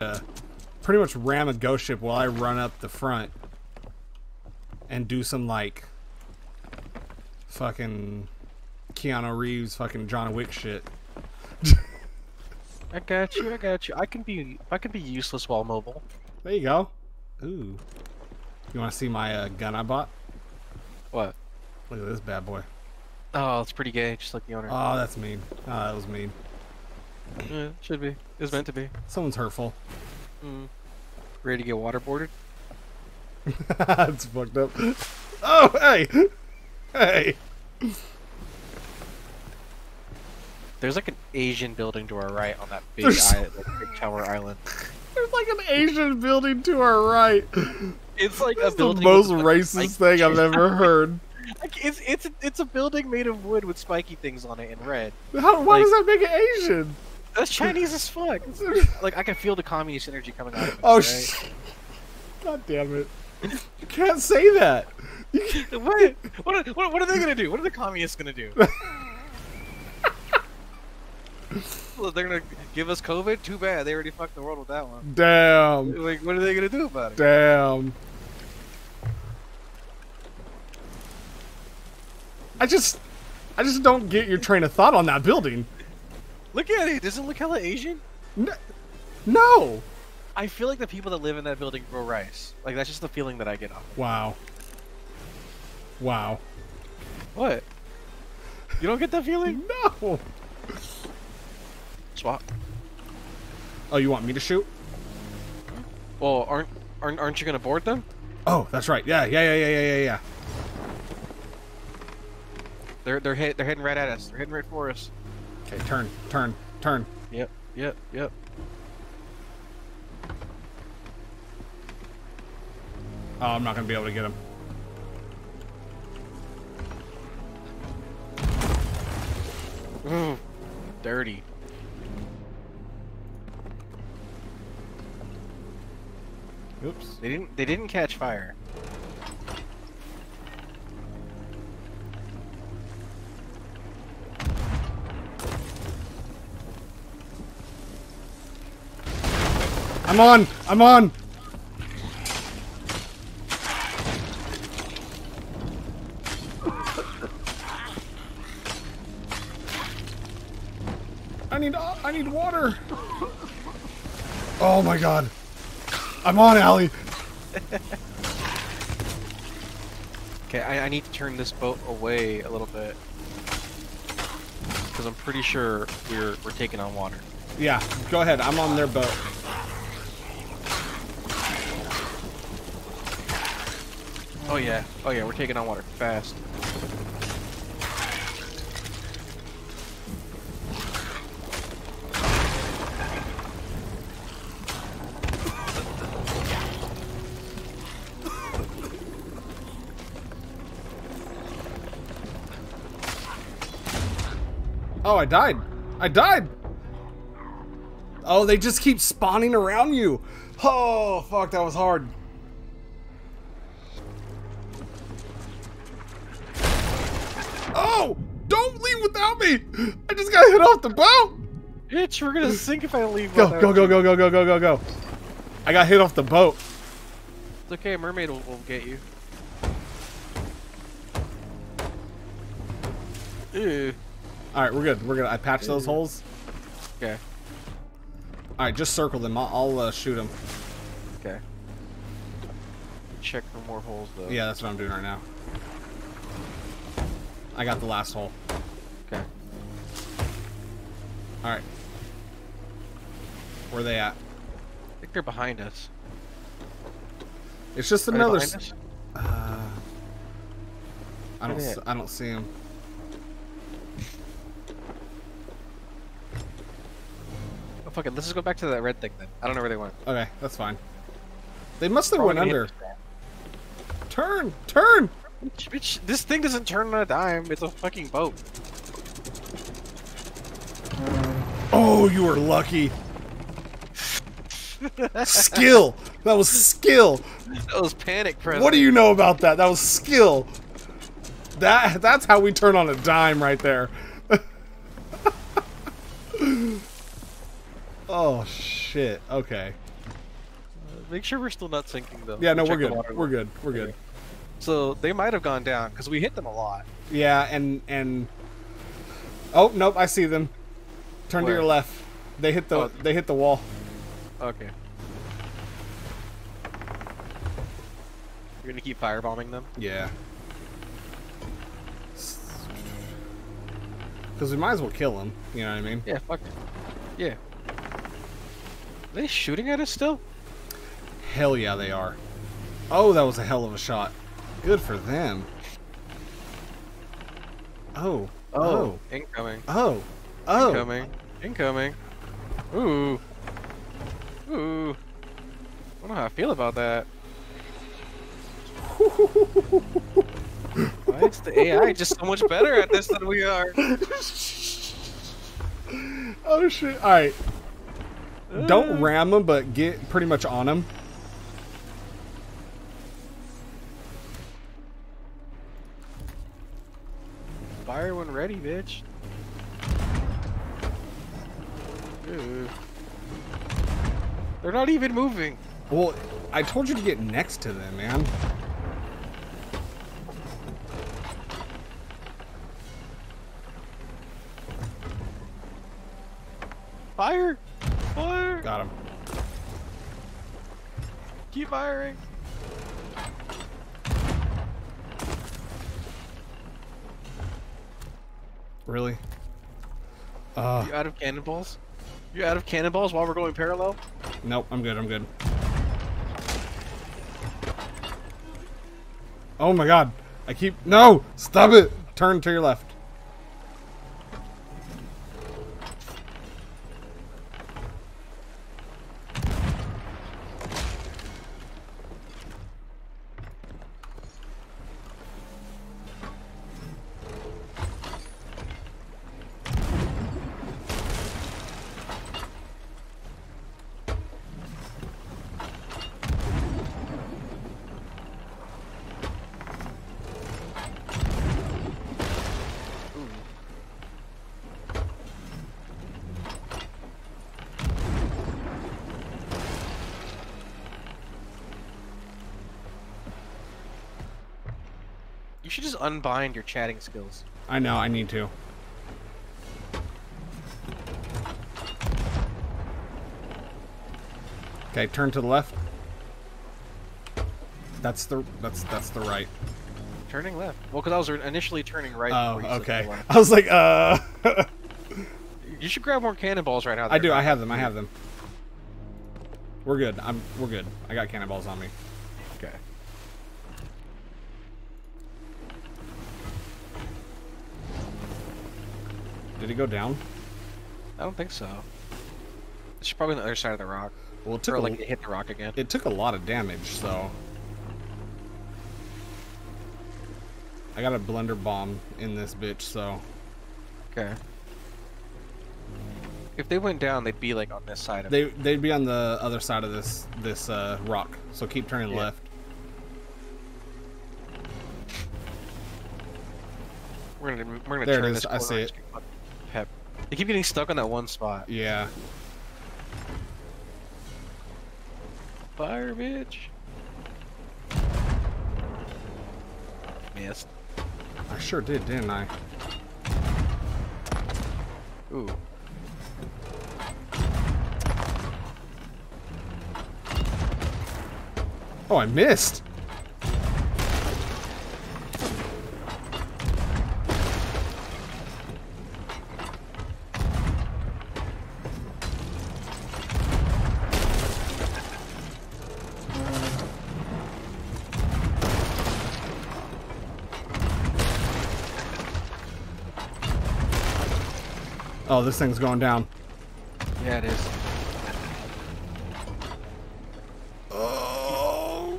uh, pretty much ram a ghost ship while I run up the front and do some like fucking Keanu Reeves fucking John Wick shit. I got you. I got you. I can be. I can be useless while mobile. There you go. Ooh. You want to see my uh, gun I bought? What? Look at this bad boy. Oh, it's pretty gay, just like the owner. Oh, that's mean. Oh, that was mean. Yeah, should be. It's meant to be. Someone's hurtful. Mm. Ready to get waterboarded? That's fucked up. Oh, hey! Hey! There's like an Asian building to our right on that big, island, like, big tower island. There's like an Asian building to our right. It's like That's a the most racist like, thing I've ever heard. Like, it's it's it's a building made of wood with spiky things on it in red. How, why Like- does that make it Asian? That's Chinese as fuck. Like I can feel the communist energy coming out of it. Oh, right? sh- God damn it. You can't say that. Can't- What? What are, what, what are they gonna do? What are the communists gonna do? well, they're gonna give us COVID? Too bad. They already fucked the world with that one. Damn. Like, what are they gonna do about it? Damn. I just, I just don't get your train of thought on that building. Look at it. Doesn't it look hella Asian? N- No. I feel like the people that live in that building grow rice. Like that's just the feeling that I get off. Wow. Wow. What? You don't get that feeling? No. Swap. Oh, you want me to shoot? Well, aren't aren't aren't you gonna board them? Oh, that's right. Yeah, yeah, yeah, yeah, yeah, yeah, yeah. They're they're hit they're heading right at us. They're heading right for us. Okay, turn, turn, turn. Yep, yep, yep. Oh, I'm not gonna be able to get him. Ooh, dirty. Oops. They didn't they didn't catch fire. I'm on. I'm on. I need I need water. Oh my god. I'm on, Allie. Okay, I, I need to turn this boat away a little bit. Because I'm pretty sure we're we're taking on water. Yeah, go ahead. I'm on their boat. Oh yeah, oh yeah, we're taking on water fast. Oh, I died. I died. Oh, they just keep spawning around you. Oh, fuck, that was hard. Oh, don't leave without me. I just got hit off the boat. Bitch, we're gonna sink if I leave. Go, without go, go, go, go, go, go, go, go. I got hit off the boat. It's okay, mermaid will, will get you. Ew. All right, we're good. We're good. I patched those holes. Okay, All right, just circle them. I'll, I'll uh, shoot them. okay. Check for more holes though. Yeah, that's what I'm doing right now. I got the last hole. Okay. All right. Where they at? I think they're behind us. It's just Are they another. behind s- us? Uh, I don't. Where they s- at? I don't see him. Oh fuck it, let's just go back to that red thing then. I don't know where they went. Okay, that's fine. They must have Probably went under. Turn, turn. Bitch, bitch, this thing doesn't turn on a dime. It's a fucking boat. Oh, you were lucky. skill. That was skill. That was panic present. What do you know about that? That was skill. That that's how we turn on a dime right there. oh shit. Okay. Make sure we're still not sinking though. Yeah, no, Check we're good. We're good. We're good. So they might have gone down because we hit them a lot. Yeah, and and oh nope, I see them. Turn to your left. They hit the Oh. they hit the wall. Okay. You're gonna keep firebombing them? Yeah. Because we might as well kill them. You know what I mean? Yeah, fuck it. Yeah. Are they shooting at us still? Hell yeah, they are. Oh, that was a hell of a shot. Good for them. Oh, oh. Oh. Incoming. Oh. Oh. Incoming. Incoming. Ooh. Ooh. I don't know how I feel about that. Why is the AI just so much better at this than we are? Oh shit! All right. Don't uh. ram them, but get pretty much on them. Fire when ready, bitch. They're not even moving. Well, I told you to get next to them, man. Fire! Fire! Got him. Keep firing! Really? Uh, You out of cannonballs? You out of cannonballs while we're going parallel? nope. I'm good. I'm good. Oh my god! I keep no. Stop it. Turn to your left. You should just unbind your chatting skills. I know. I need to. Okay, turn to the left. That's the that's that's the right. Turning left. Well, because I was initially turning right. Oh, before you said okay. I was like, uh. You should grab more cannonballs right now. I do. there. I have them. I have them. We're good. I'm. We're good. I got cannonballs on me. Did he go down? I don't think so. It's probably on the other side of the rock. Well, it took Or a, like it hit the rock again. it took a lot of damage. So I got a blunderbomb in this bitch. So Okay. If they went down, they'd be like on this side of they they'd be on the other side of this this uh, rock. So keep turning Yeah. left. We're gonna we're gonna There turn is, this I see it. just keep fucking Pep. They keep getting stuck on that one spot. Yeah. Fire, bitch. Missed. I sure did, didn't I? Ooh. Oh, I missed. Oh, this thing's going down. Yeah, it is. Oh,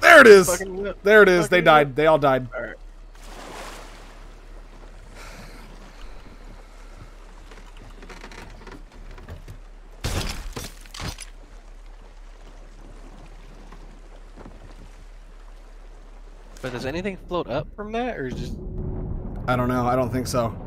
there it is. There it is. They Fucking died. They all died. Alright. But does anything float up from that, or is just I don't know. I don't think so.